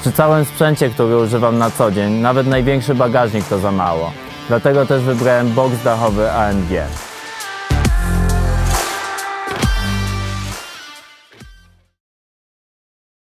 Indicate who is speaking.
Speaker 1: Przy całym sprzęcie, który używam na co dzień, nawet największy bagażnik to za mało. Dlatego też wybrałem boks dachowy AMG.